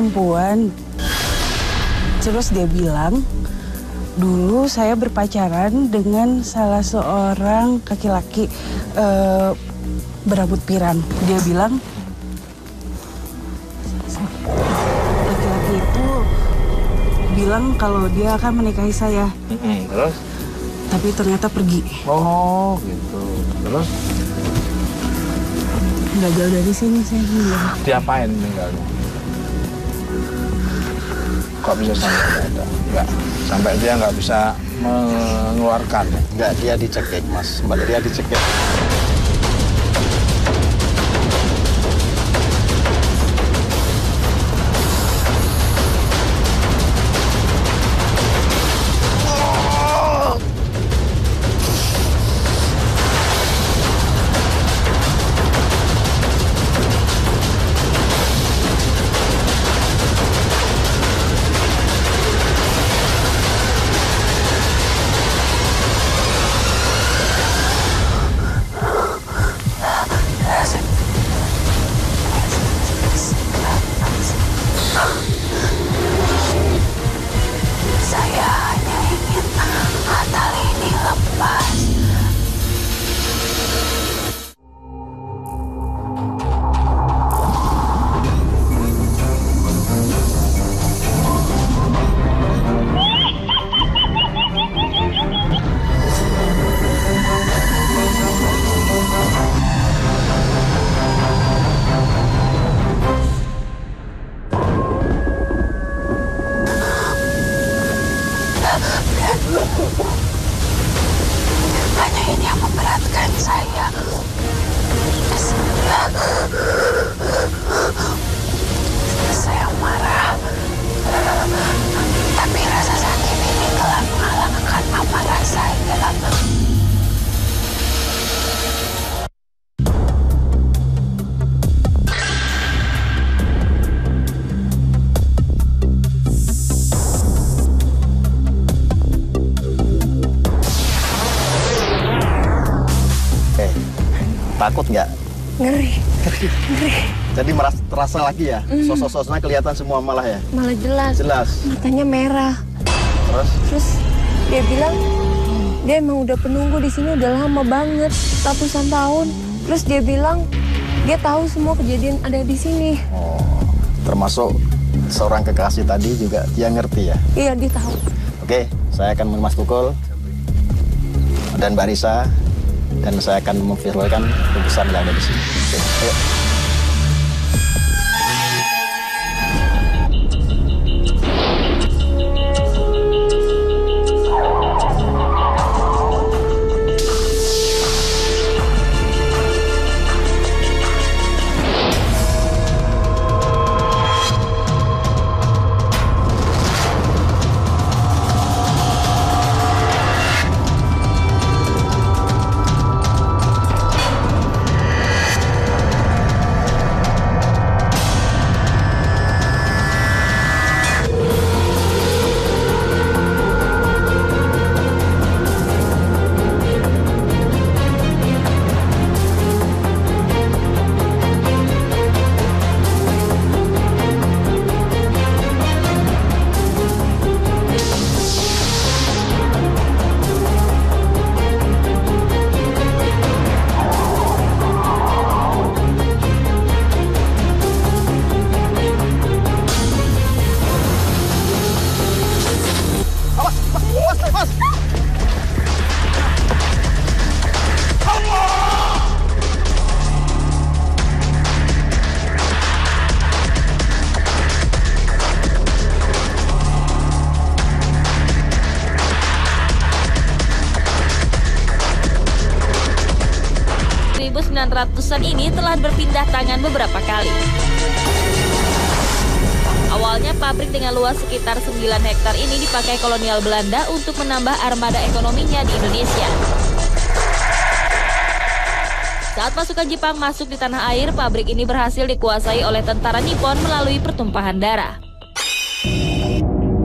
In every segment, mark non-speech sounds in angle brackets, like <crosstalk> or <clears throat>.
perempuan. Terus dia bilang, dulu saya berpacaran dengan salah seorang laki-laki eh, berambut pirang. Dia bilang, laki-laki itu bilang kalau dia akan menikahi saya, Terus? tapi ternyata pergi. Oh, gitu. Terus Nggak jauh dari sini saya bilang. diapain meninggalnya? Kok bisa sampai nggak ada? Nggak. Sampai dia nggak bisa mengeluarkan. Enggak, dia dicekik, Mas. Mbak dia dicekik. Terasa lagi ya? Sosok-sosoknya kelihatan semua malah ya? malah jelas. Jelas. Matanya merah. Terus? Terus dia bilang dia emang udah penunggu di sini udah lama banget, ratusan tahun. Terus dia bilang dia tahu semua kejadian ada di sini. Oh, termasuk seorang kekasih tadi juga dia ngerti ya? Iya dia tahu. Oke, saya akan Mas Tukul dan Mbak Risa dan saya akan memviralkan lukisan yang ada di sini. Oke, ayo. Tangan beberapa kali. Awalnya pabrik dengan luas sekitar 9 hektar ini dipakai kolonial Belanda untuk menambah armada ekonominya di Indonesia. Saat pasukan Jepang masuk di tanah air, pabrik ini berhasil dikuasai oleh tentara Nippon melalui pertumpahan darah.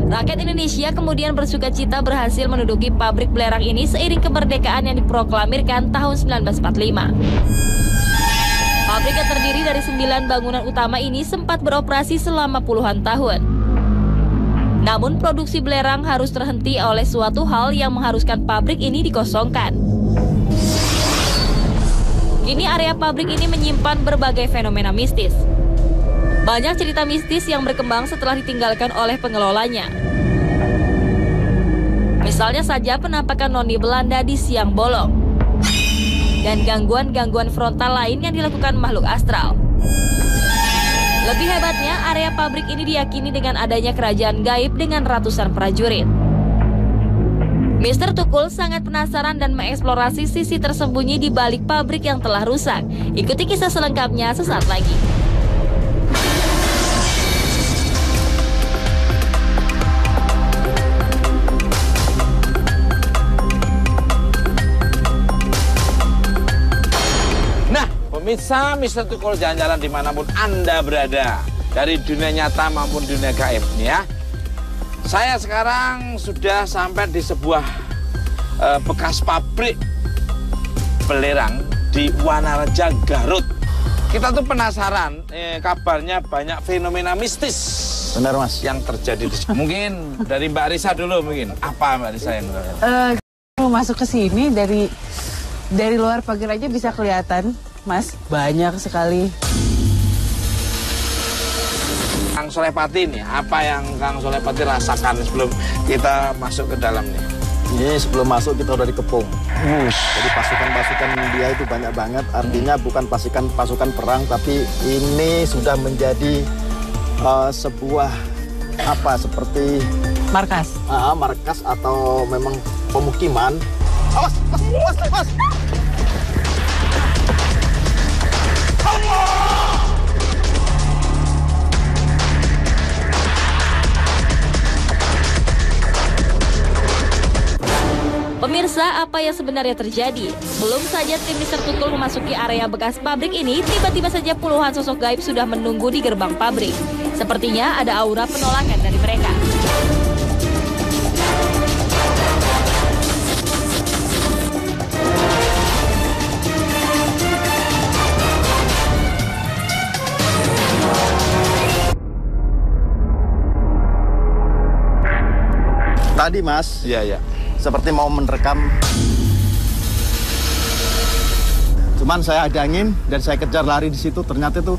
Rakyat Indonesia kemudian bersuka cita berhasil menduduki pabrik belerang ini seiring kemerdekaan yang diproklamirkan tahun 1945. Yang terdiri dari sembilan bangunan utama ini sempat beroperasi selama puluhan tahun. Namun produksi belerang harus terhenti oleh suatu hal yang mengharuskan pabrik ini dikosongkan. Kini area pabrik ini menyimpan berbagai fenomena mistis. Banyak cerita mistis yang berkembang setelah ditinggalkan oleh pengelolanya. Misalnya saja penampakan noni Belanda di siang bolong. Dan gangguan-gangguan frontal lain yang dilakukan makhluk astral. Lebih hebatnya, area pabrik ini diyakini dengan adanya kerajaan gaib dengan ratusan prajurit. Mr. Tukul sangat penasaran dan mengeksplorasi sisi tersembunyi di balik pabrik yang telah rusak. Ikuti kisah selengkapnya sesaat lagi. Pemirsa Mr. Tukul jalan-jalan di mana pun Anda berada. Dari dunia nyata maupun dunia gaib nih ya. Saya sekarang sudah sampai di sebuah eh, bekas pabrik belerang di Wanareja, Garut. Kita tuh penasaran, eh, kabarnya banyak fenomena mistis Benar mas. yang terjadi di sini. Mungkin dari Mbak Risa dulu mungkin. Apa Mbak Risa yang Eh, mau masuk ke sini dari dari luar pagar aja bisa kelihatan, Mas. Banyak sekali. Kang Solepati nih, apa yang Kang Solepati rasakan sebelum kita masuk ke dalam nih? Ini sebelum masuk kita udah dikepung. Jadi pasukan-pasukan dia itu banyak banget. Artinya bukan pasukan pasukan perang, tapi ini sudah menjadi eh, sebuah apa seperti Markas. ah, markas atau memang pemukiman. Awas, awas, awas, awas. Pemirsa, apa yang sebenarnya terjadi? Belum saja tim Mr. Tukul memasuki area bekas pabrik ini, tiba-tiba saja puluhan sosok gaib sudah menunggu di gerbang pabrik. Sepertinya ada aura penolakan dari mereka. Tadi mas, Iya, iya. seperti mau merekam. Cuman saya hadangin dan saya kejar lari di situ. Ternyata itu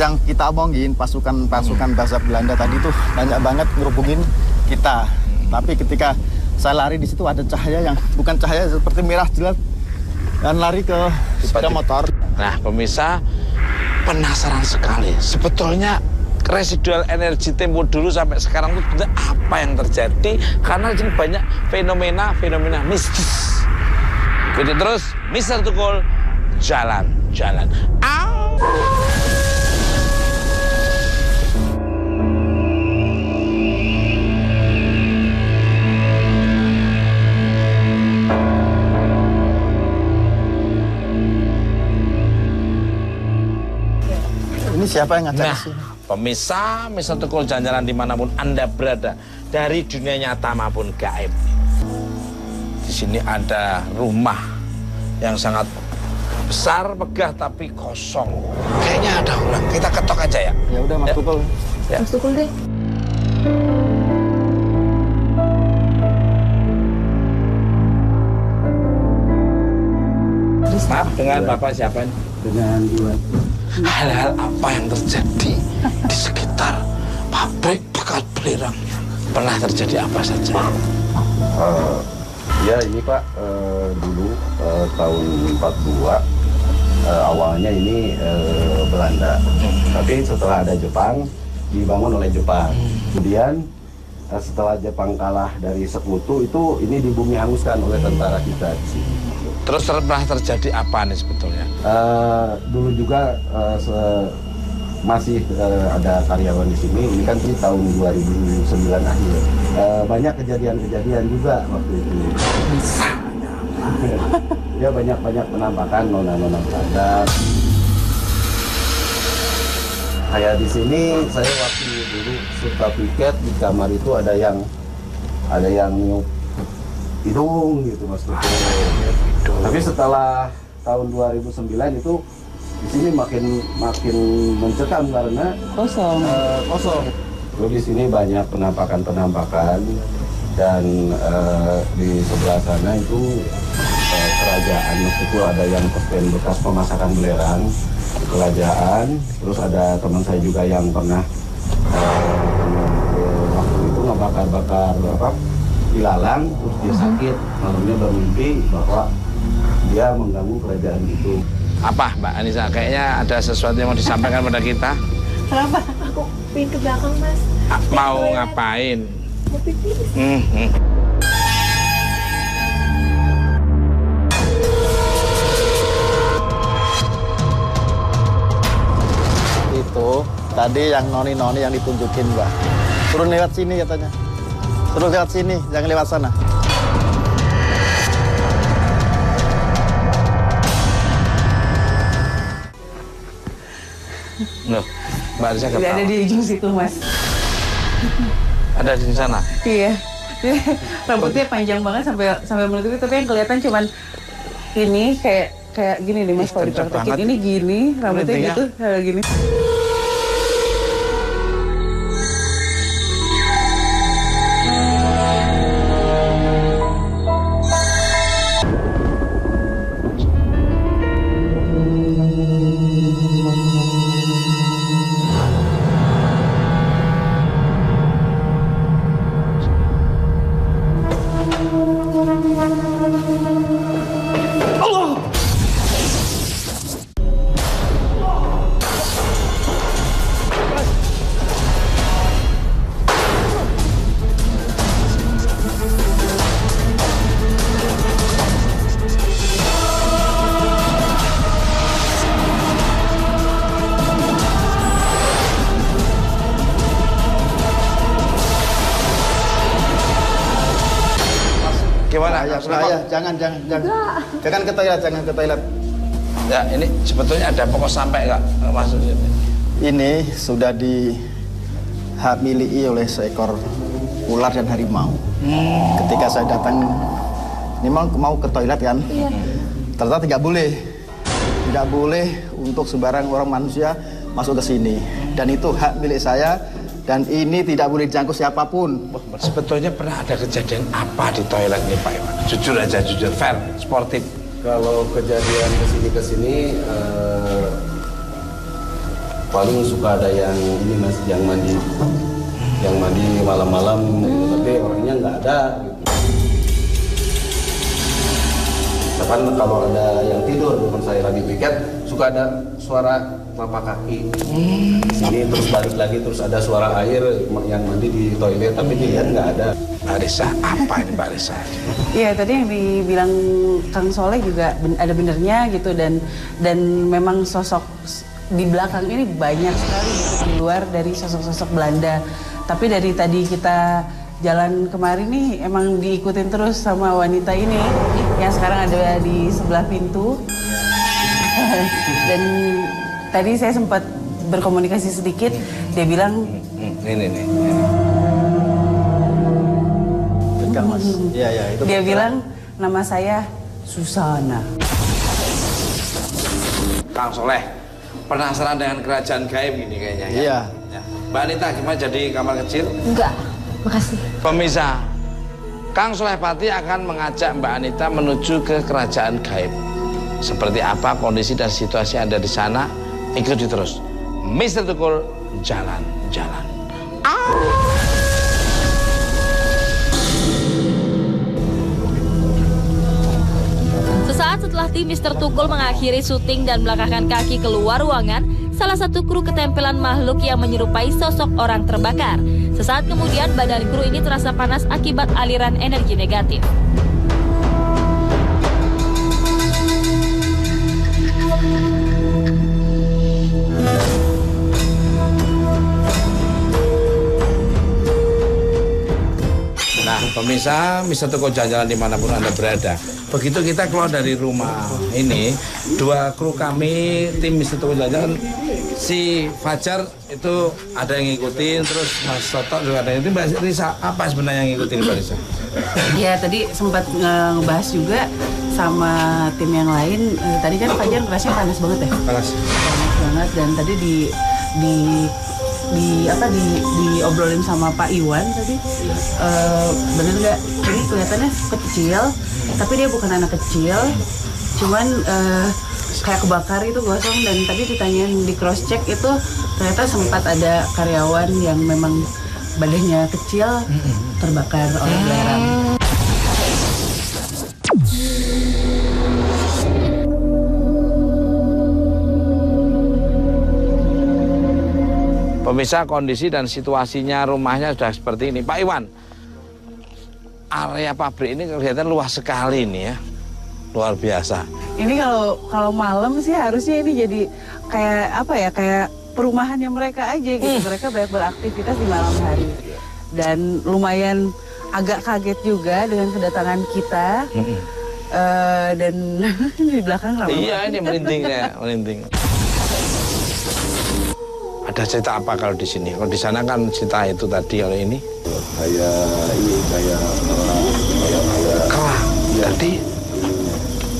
yang kita omongin pasukan-pasukan bahasa Belanda tadi tuh banyak banget ngerubungin kita. Tapi ketika saya lari di situ ada cahaya yang bukan cahaya seperti merah jelas dan lari ke sepeda motor. Nah, pemirsa penasaran sekali. Sebetulnya residual energi tempo dulu sampai sekarang itu apa yang terjadi? Karena di sini banyak fenomena-fenomena mistis. Ikuti terus, Mister Tukul, jalan-jalan. Ini siapa yang ngajak Nah? Pemirsa, Mister Tukul jalan-jalan di mana pun Anda berada, dari dunia nyata maupun gaib. Di sini ada rumah yang sangat besar, megah, tapi kosong. Kayaknya ada orang. Kita ketok aja ya. Ya udah Mas Ya. Tukul. Ya. Mas Tukul deh. Maaf, dengan Bapak siapa? ini? dengan dua Hal-hal apa yang terjadi di sekitar pabrik bekas belerang? Pernah terjadi apa saja? Eh, ya ini Pak. Eh, dulu eh, tahun 42 eh, awalnya ini eh, Belanda. Tapi setelah ada Jepang dibangun oleh Jepang. Kemudian eh, setelah Jepang kalah dari sekutu itu ini di bumi hanguskan oleh tentara kita di sini. Terus pernah terjadi apa nih sebetulnya? Eh, dulu juga se- masih eh, ada karyawan di sini. Ini kan di tahun 2009 akhir. Eh, banyak kejadian-kejadian juga waktu itu. dia banyak-banyak penampakan nona-nona Belanda. Kayak di sini saya waktu dulu suka piket di kamar itu ada yang ada yang nyuk hidung gitu mas Tutu. Tapi setelah tahun 2009 itu di sini makin makin mencekam karena Kosong. eh, kosong. Lalu di sini banyak penampakan-penampakan dan eh, di sebelah sana itu eh, kerajaan itu ada yang bekas bekas pemasakan belerang kerajaan. Terus ada teman saya juga yang pernah waktu itu ngebakar-bakar apa ilalang terus dia sakit malamnya bermimpi bahwa dia mengganggu kerajaan itu. Apa Mbak Anissa? Kayaknya ada sesuatu yang mau disampaikan pada kita. Kenapa? Aku pin ke belakang mas. Ah, Mau ngapain? Mau pipis. Hmm, tadi yang noni-noni yang ditunjukin, Mbak. Turun lewat sini katanya. Turun lewat sini, jangan lewat sana. Loh, Mbak Anissa Tidak ada ketawa. di ujung situ, Mas. Ada di sana. Iya. <laughs> Rambutnya panjang banget sampai sampai menutupi tapi yang kelihatan cuman ini kayak kayak gini nih Mas kalau dipraktekin. Ini gini, rambutnya ya. gitu, kayak gini. Jangan, jangan, jangan. Jangan ke toilet, jangan ke toilet. Ya, ini sebetulnya ada pokok sampai nggak maksudnya? Ini sudah dihamili oleh seekor ular dan harimau. Ketika saya datang, ini mau, mau ke toilet kan? Ternyata tidak boleh. Tidak boleh untuk sembarang orang manusia masuk ke sini. Dan itu hak milik saya dan ini tidak boleh dijangkau siapa pun. Sebetulnya pernah ada kejadian apa di toilet ini Pak Iwan? Jujur aja, jujur, fair, sportif. Kalau kejadian ke sini ke sini eh, paling suka ada yang ini mas yang mandi yang mandi malam-malam gitu. tapi orangnya nggak ada gitu. Kalau ada yang tidur teman saya lagi piket suka ada suara telapak kaki di sini terus balik lagi terus ada suara air yang mandi di toilet tapi dilihat nggak ada Mbak Risa, apa ini Mbak Risa? Iya tadi yang dibilang Kang Soleh juga ben- ada benernya gitu dan dan memang sosok di belakang ini banyak sekali gitu di luar dari sosok-sosok Belanda. Tapi dari tadi kita jalan kemarin nih emang diikutin terus sama wanita ini yang sekarang ada di sebelah pintu. <laughs> dan tadi saya sempat berkomunikasi sedikit, dia bilang Hmm, ini nih. Enggak mas. Iya iya itu. dia betul. bilang nama saya Susana. Kang Soleh, penasaran dengan kerajaan gaib ini kayaknya ya? Iya. Ya. Mbak Anita gimana jadi kamar kecil? Enggak, makasih. Pemirsa, Kang Soleh Pati akan mengajak Mbak Anita menuju ke kerajaan gaib. Seperti apa kondisi dan situasi yang ada di sana? Ikuti terus. Mr. Tukul, jalan-jalan. Sesaat setelah tim Mr. Tukul mengakhiri syuting dan melangkahkan kaki keluar ruangan, salah satu kru ketempelan makhluk yang menyerupai sosok orang terbakar. Sesaat kemudian badan kru ini terasa panas akibat aliran energi negatif. Pemirsa, bisa toko jalan-jalan di mana pun Anda berada. Begitu kita keluar dari rumah ini, dua kru kami, tim Mister Toko Jalan-Jalan, si Fajar itu ada yang ngikutin, terus Mas Soto juga ada yang ngikutin. Mbak Risa, apa sebenarnya yang ngikutin Mbak Risa? Ya tadi sempat nge- ngebahas juga sama tim yang lain. Eh, tadi kan Fajar ngerasanya panas banget ya. Panas. panas banget dan tadi di di di apa di diobrolin sama Pak Iwan tadi. Eh, bener nggak? Ini kelihatannya kecil tapi dia bukan anak kecil. Cuman eh, kayak kebakar itu gosong. Dan tadi ditanyain di cross check itu ternyata sempat ada karyawan yang memang badannya kecil terbakar oleh belerang. Pemirsa kondisi dan situasinya rumahnya sudah seperti ini. Pak Iwan, area pabrik ini kelihatan luas sekali ini ya. Luar biasa. Ini kalau kalau malam sih harusnya ini jadi kayak apa ya kayak perumahannya mereka aja gitu. Mereka banyak beraktivitas di malam hari. Dan lumayan agak kaget juga dengan kedatangan kita. Eh, dan <laughs> di belakang ramai. Iya ini merinding ya, <laughs> merinding. Ada cerita apa kalau di sini? Kalau di sana kan cerita itu tadi kalau ini kayak ini kayak orang kayak ada kerang. Jadi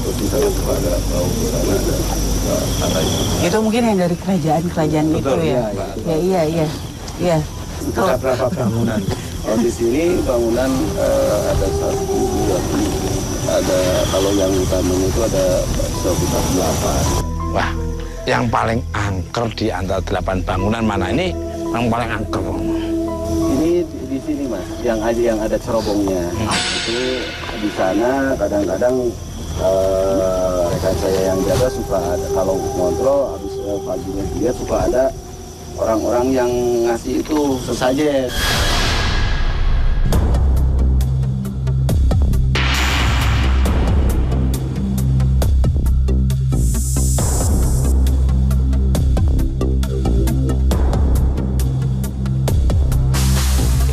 terus di sana juga ada bau ke sana ada juga katanya Itu mungkin yang dari kerajaan-kerajaan itu ya. Ya iya iya. Iya. Kalau berapa bangunan? kalau di sini bangunan eh, ada satu dua ada kalau yang utamanya itu ada sekitar delapan Wah, yang paling angker di antara delapan bangunan mana ini? Yang paling angker. ini di, sini mas yang ada yang ada cerobongnya itu di sana kadang-kadang eh, rekan saya yang jaga suka ada kalau kontrol habis eh, paginya dia suka ada orang-orang yang ngasih itu sesajen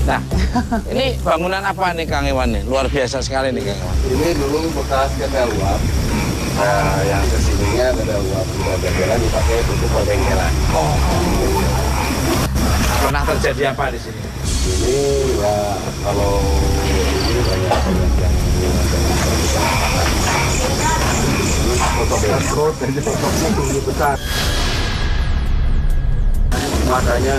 Nah, ini bangunan apa nih Kang Iwan nih? Luar biasa sekali nih Kang Iwan. ini dulu bekas kedai uap nah yang ke sininya kedai uap sudah jalan dipakai untuk perbengkelan Pernah terjadi apa di sini? ini ya kalau ini banyak banyak yang makanya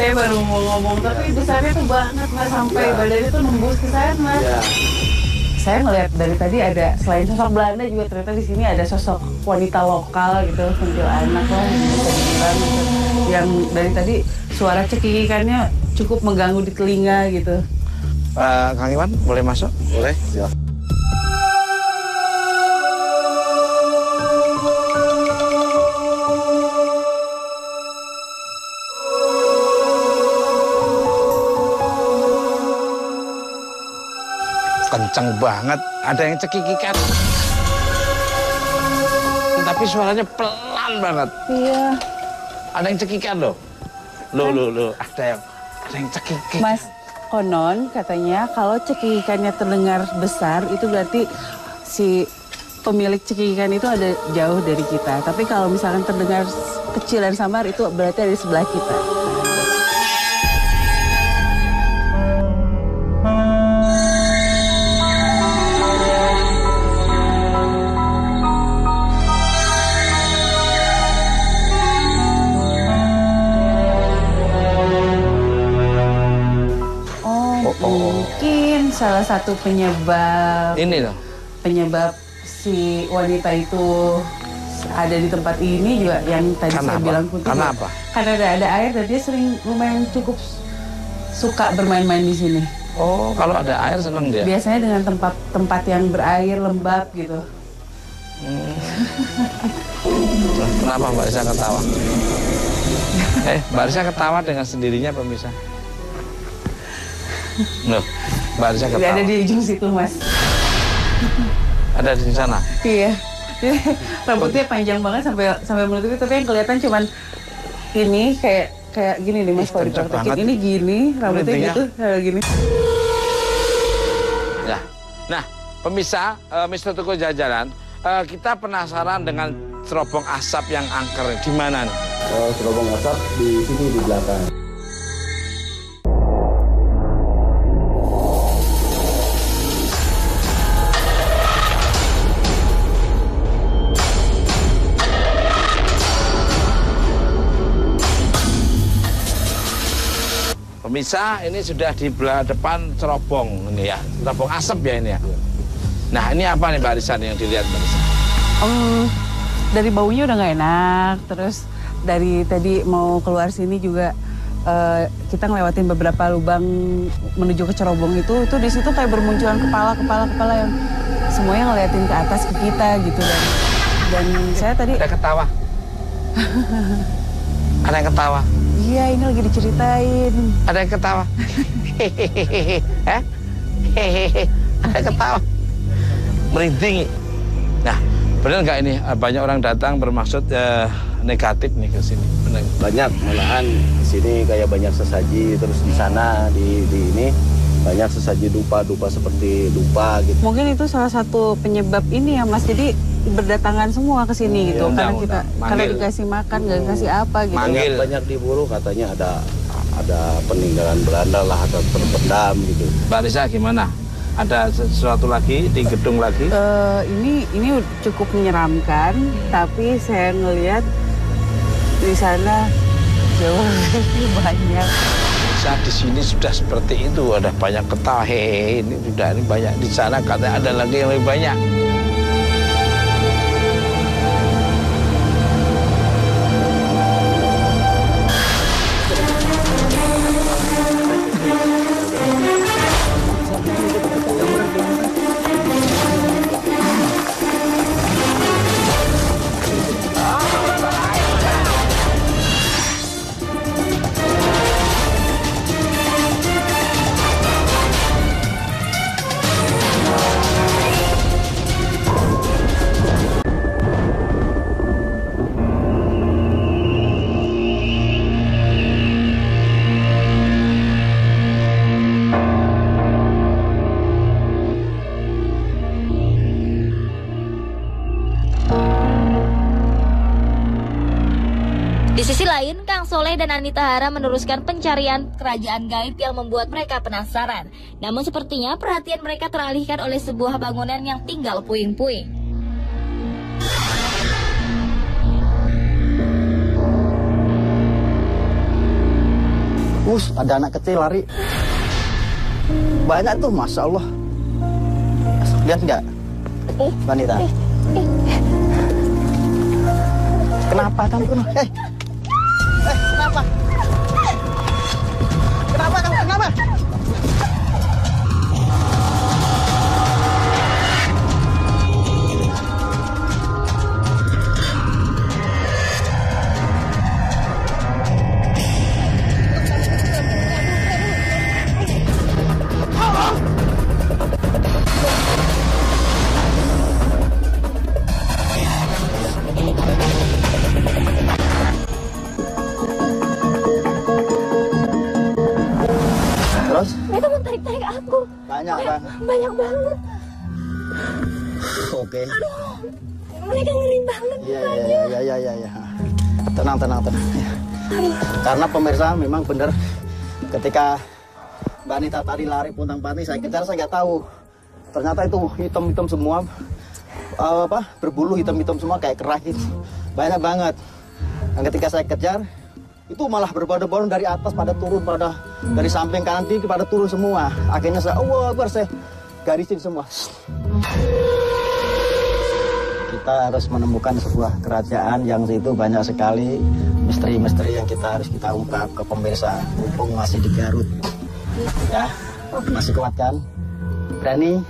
saya baru mau ngomong tapi besarnya tuh banget mas sampai badannya tuh nembus ke sana. ya Saya ngeliat dari tadi ada selain sosok Belanda juga ternyata di sini ada sosok wanita lokal gitu, anak lah yang bisa dibilang gitu. Yang dari tadi suara cekikikannya cukup mengganggu di telinga gitu. Eh, Kang Iwan, boleh masuk? Boleh. Kenceng banget, ada yang cekikikan. Tapi suaranya pelan banget. Iya. Ada yang cekikan loh. Loh, loh, loh. Ada yang, ada yang cekikik. Mas, konon katanya kalau cekikikannya terdengar besar itu berarti si pemilik cekikikan itu ada jauh dari kita. Tapi kalau misalkan terdengar kecil dan samar itu berarti ada di sebelah kita. Salah satu penyebab Ini loh. penyebab si wanita itu ada di tempat ini juga yang tadi Karena saya apa? bilang putih. Karena apa? Karena ada, ada air dan dia sering lumayan cukup suka bermain-main di sini. Oh, kalau ada air seneng dia. Biasanya dengan tempat tempat yang berair lembab gitu. <laughs> Kenapa Mbak Risa ketawa? eh, Mbak Risa ketawa dengan sendirinya pemirsa. Loh, Mbak Risa Dia ketawa. ada di ujung situ mas. Ada di sana. Iya. Rambutnya panjang banget sampai sampai menutupi tapi yang kelihatan cuman ini kayak kayak gini nih mas kalau dipraktekin ini gini rambutnya Merinding ya. gitu kayak gini. Nah, pemirsa, uh, Mr. Tuko Jajaran, uh, kita penasaran dengan cerobong asap yang angker. Di mana nih? Oh, serobong asap di sini di belakang. Pemirsa, ini sudah di belah depan cerobong ini ya, cerobong asap ya ini ya. Nah, ini apa nih Mbak Arisan yang dilihat Mbak? Om, dari baunya udah nggak enak. Terus dari tadi mau keluar sini juga eh, kita ngelewatin beberapa lubang menuju ke cerobong itu, itu di situ kayak bermunculan kepala, kepala, kepala yang semuanya ngeliatin ke atas ke kita gitu dan dan saya tadi Ada ketawa. <laughs> Ada yang ketawa. Iya ini lagi diceritain. Ada yang ketawa. Hehehe. Eh? Hehehe. Ada yang ketawa. Merinding. Nah, benar nggak ini eh, banyak orang datang bermaksud eh, negatif nih ke sini? Benar. Banyak malahan di sini kayak banyak sesaji terus di sana di di ini banyak sesaji dupa-dupa seperti dupa gitu. Mungkin itu salah satu penyebab ini ya Mas. Jadi berdatangan semua ke sini gitu karena undang, kita karena dikasih makan nggak dikasih apa gitu. Manggil. Banyak, diburu katanya ada ada peninggalan Belanda lah atau terpendam gitu. Mbak Risa gimana? Ada sesuatu lagi di gedung lagi? Eh, ini ini cukup menyeramkan, tapi saya ngelihat di sana jauh lebih banyak. Saat di sini sudah seperti itu ada banyak ketawa hehehe ini sudah ini banyak di sana katanya ada lagi yang lebih banyak. Dan Anita Hara meneruskan pencarian kerajaan gaib yang membuat mereka penasaran. Namun sepertinya perhatian mereka teralihkan oleh sebuah bangunan yang tinggal puing-puing. Us, ada anak kecil lari. Banyak tuh, masya Allah. Lihat nggak, wanita? Kenapa kamu? Eh, eh, Banyak banget. Oke. Mereka ngeri banget. Iya, iya, iya, iya, iya, iya. Tenang, tenang, tenang. Ya. Karena pemirsa memang benar ketika Mbak Anita tadi lari puntang panting saya kejar saya nggak tahu. Ternyata itu hitam-hitam semua. Eh, apa berbulu hitam-hitam semua kayak kerah gitu. Banyak banget. Dan ketika saya kejar itu malah berbondong-bondong dari atas pada turun pada dari samping kanan kiri pada turun semua. Akhirnya saya, oh, Akbar saya garisin semua. kita harus menemukan sebuah kerajaan yang situ banyak sekali misteri-misteri yang kita harus kita ungkap ke pemirsa. Mumpung masih di Garut. Ya masih kuat kan? Berani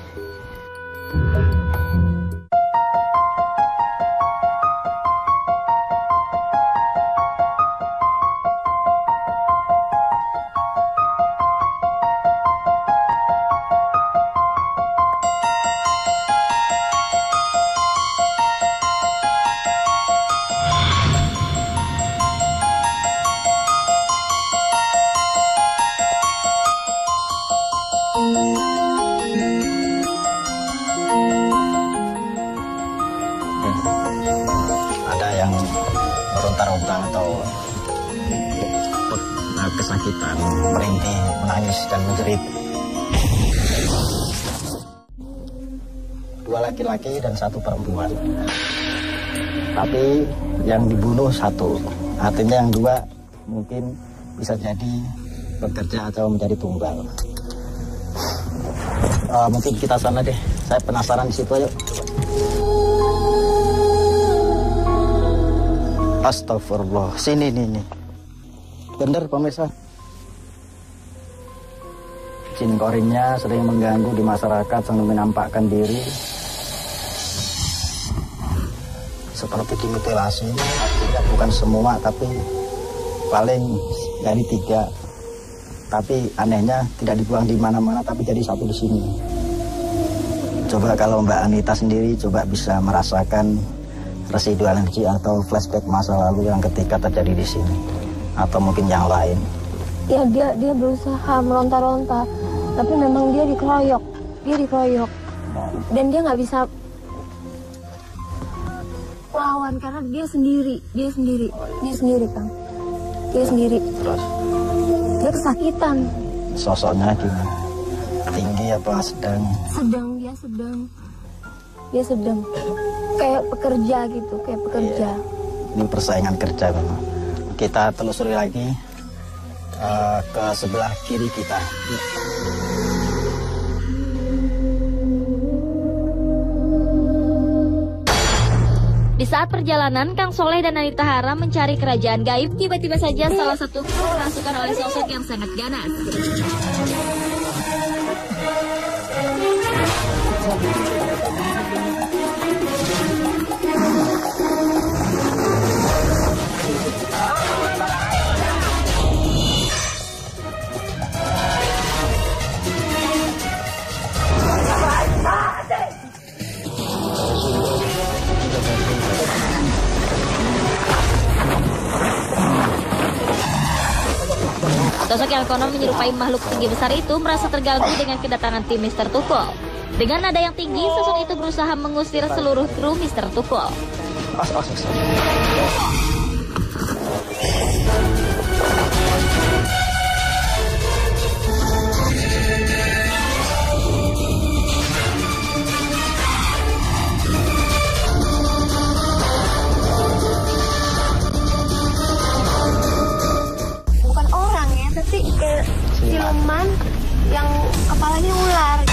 atau uh, kesakitan, merintih, menangis dan menjerit. Dua laki-laki dan satu perempuan. Tapi yang dibunuh satu. Artinya yang dua mungkin bisa jadi bekerja atau menjadi tumbal. Uh, mungkin kita sana deh. Saya penasaran di situ ayo. Astagfirullah. Sini nih nih. Bener pemirsa. Jin korinnya sering mengganggu di masyarakat sambil menampakkan diri seperti dimutilasi. Artinya bukan semua tapi paling dari tiga. Tapi anehnya tidak dibuang di mana-mana tapi jadi satu di sini. Coba kalau Mbak Anita sendiri coba bisa merasakan residual energi atau flashback masa lalu yang ketika terjadi di sini? Atau mungkin yang lain. Ya dia dia berusaha meronta-ronta, tapi memang dia dikeroyok, dia dikeroyok, dan dia nggak bisa lawan karena dia sendiri, dia sendiri, dia sendiri kang, dia sendiri, Terus? Dia kesakitan, sosoknya gimana? Tinggi apa sedang? sedang dia sedang, dia sedang kayak pekerja gitu, kayak pekerja. Ini persaingan kerja memang. Kita telusuri lagi eh, ke sebelah kiri kita. Di saat perjalanan, Kang Soleh dan Anita Hara mencari kerajaan gaib, tiba-tiba saja salah satu kru kerasukan oleh sosok yang sangat ganas. Sosok yang konon menyerupai makhluk tinggi besar itu merasa terganggu dengan kedatangan tim Mr. Tukul. Dengan nada yang tinggi, sosok itu berusaha mengusir seluruh kru Mr. Tukul. Siluman yang kepalanya ular.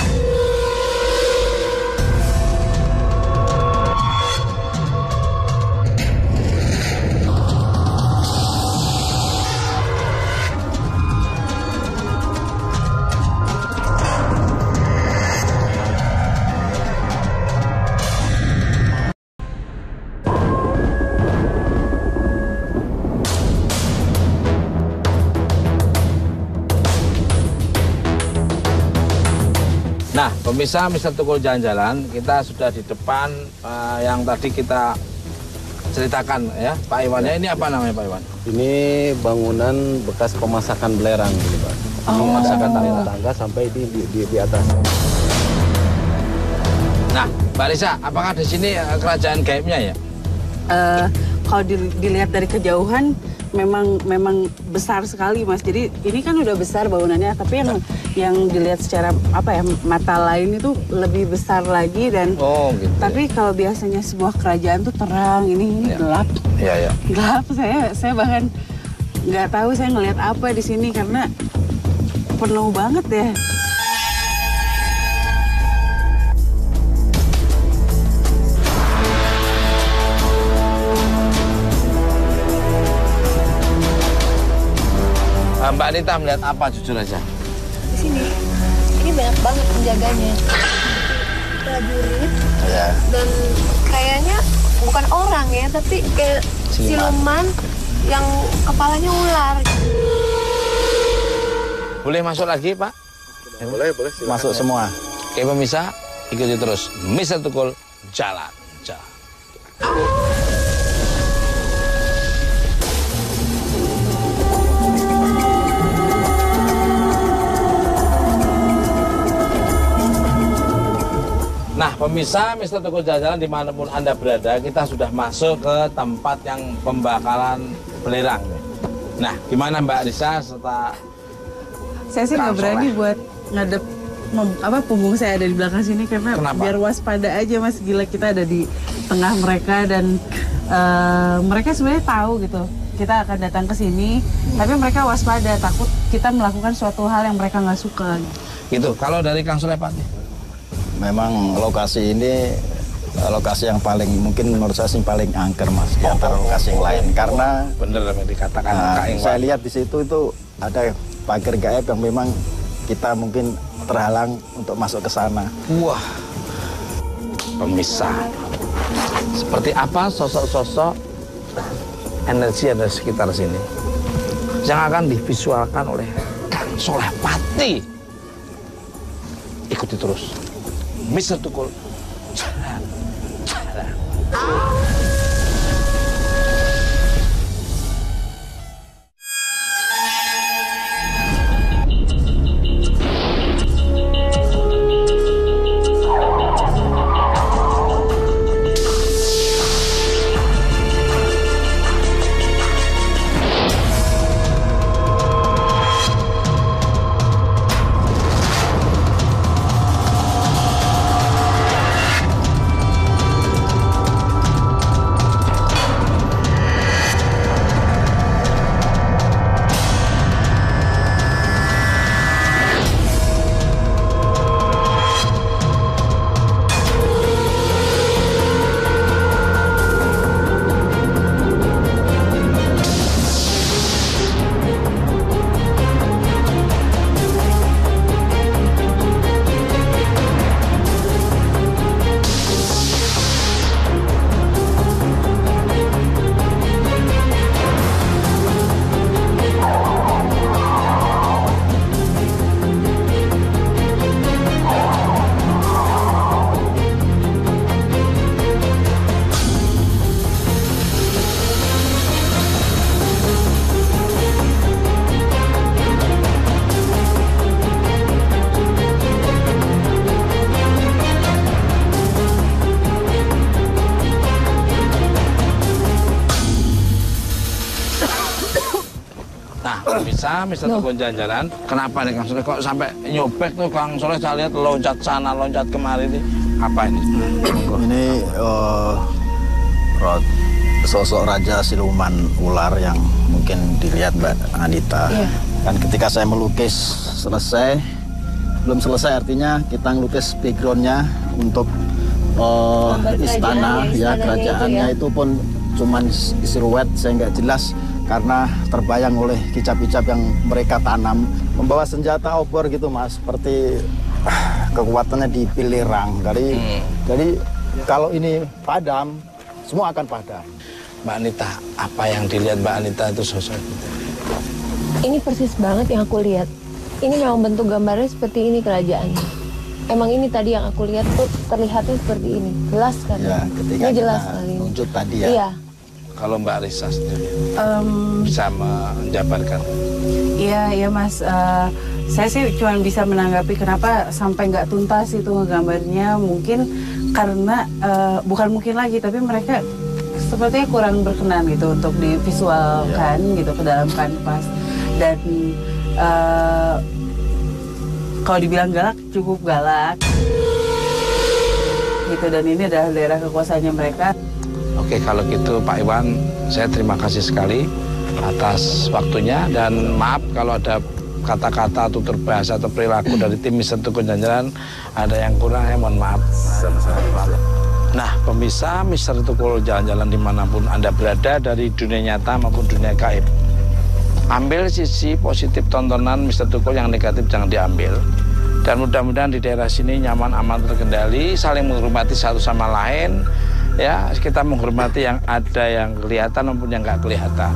Nah, pemirsa Mister Tukul Jalan-Jalan, kita sudah di depan eh, yang tadi kita ceritakan ya, Pak Iwan. Ya, ini apa namanya Pak Iwan? Ini bangunan bekas pemasakan belerang, gitu, Pak. Pemasakan tangga tangga sampai di, di, di, di atas. Nah, Mbak Lisa, apakah di sini eh, kerajaan gaibnya ya? Eh, kalau dil- dilihat dari kejauhan memang memang besar sekali mas jadi ini kan udah besar bangunannya tapi yang yang dilihat secara apa ya mata lain itu lebih besar lagi dan Oh, gitu. tapi kalau biasanya sebuah kerajaan tuh terang ini ini Ya. gelap Iya, ya. gelap <laughs> saya saya bahkan nggak tahu saya ngelihat apa di sini karena penuh banget ya Mbak Anita melihat apa jujur aja? Di sini, ini banyak banget penjaganya. Prajurit Ya. dan kayaknya bukan orang ya, tapi kayak Siluman. siluman yang kepalanya ular. Boleh masuk lagi, Pak? Boleh, boleh. Masuk semua. Oke, pemirsa, ikuti terus Mister Tukul Jalan. Jalan. Nah, pemirsa Mister Tukul Jalan-Jalan di mana pun Anda berada, kita sudah masuk ke tempat yang pembakalan belerang. Nah, gimana Mbak Risa setelah Saya sih nggak berani buat ngadep mem- apa punggung saya ada di belakang sini karena Kenapa? biar waspada aja mas gila kita ada di tengah mereka dan eh, mereka sebenarnya tahu gitu kita akan datang ke sini tapi mereka waspada takut kita melakukan suatu hal yang mereka nggak suka gitu? Kalau dari Kang Soleh Pati? Memang lokasi ini eh, lokasi yang paling mungkin menurut saya sih paling angker mas di antara lokasi yang lain karena Bener yang dikatakan Nah, saya lihat di situ itu ada pagar gaib yang memang kita mungkin terhalang untuk masuk ke sana. Wah, pemisah. Seperti apa sosok-sosok energi yang ada di sekitar sini yang akan divisualkan oleh Kang Soleh Pati. Ikuti terus. Mister Tukul. Jalan, jalan. Bisa Mister Tukul jalan-jalan. Kenapa nih Kang Soleh kok sampai nyobek tuh Kang Soleh saya lihat loncat sana loncat kemari ini. Apa ini? <clears throat> Ini eh, ro- sosok raja siluman ular yang mungkin dilihat Mbak Anita. Dan ketika saya melukis selesai, belum selesai artinya kita ngelukis backgroundnya untuk Gambar istana ya istananya kerajaannya itu ya. itu pun cuman siluet saya nggak jelas karena terbayang oleh kicap-kicap yang mereka tanam membawa senjata obor gitu mas seperti ah, kekuatannya di pilirang dari jadi kalau ini padam semua akan padam Mbak Anita, apa yang dilihat Mbak Anita itu sosok itu? Ini persis banget yang aku lihat. Ini memang bentuk gambarnya seperti ini kerajaannya. Emang ini tadi yang aku lihat tuh terlihatnya seperti ini. Jelas kan? ya ketika ini jelas kita sekali. nunjuk tadi ya Iya. Kalau Mbak Risa sendiri Em, bisa menjabarkan. Iya, iya Mas. Eh, saya sih cuma bisa menanggapi kenapa sampai nggak tuntas itu ngegambarnya. Mungkin karena eh, bukan mungkin lagi, tapi mereka sepertinya kurang berkenan gitu untuk divisualkan gitu ke dalam kanvas. Dan eh, kalau dibilang galak, cukup galak. Gitu dan ini adalah daerah kekuasaannya mereka. Oke, kalau gitu Pak Iwan, saya terima kasih sekali atas waktunya dan maaf kalau ada kata-kata tutur bahasa atau perilaku dari tim Mister Tukun Jajaran ada yang kurang, ya mohon maaf. Nah, pemirsa Mister Tukul jalan-jalan di mana pun Anda berada dari dunia nyata maupun dunia gaib. Ambil sisi positif tontonan Mister Tukul yang negatif jangan diambil. Dan mudah-mudahan di daerah sini nyaman, aman, terkendali, saling menghormati satu sama lain. Ya, kita menghormati yang ada yang kelihatan maupun yang nggak kelihatan.